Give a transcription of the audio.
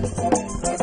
Música